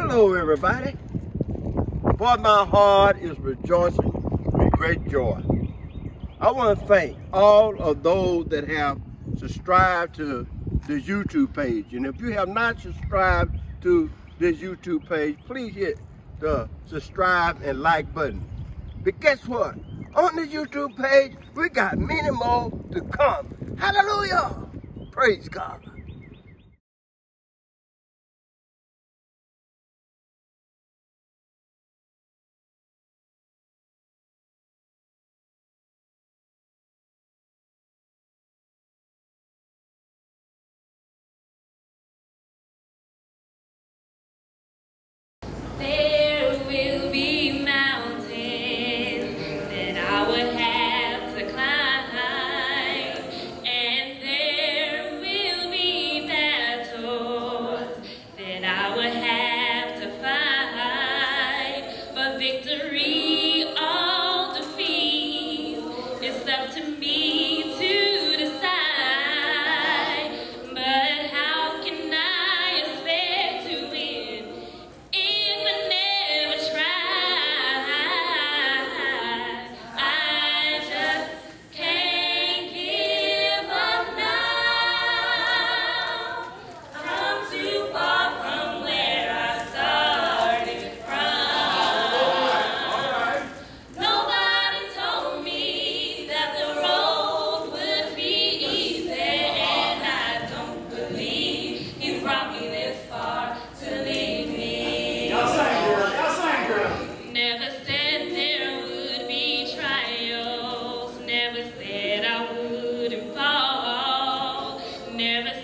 Hello, everybody. For my heart is rejoicing with great joy. I want to thank all of those that have subscribed to this YouTube page. And if you have not subscribed to this YouTube page, please hit the subscribe and like button. But guess what? On this YouTube page, we got many more to come. Hallelujah! Praise God. nervous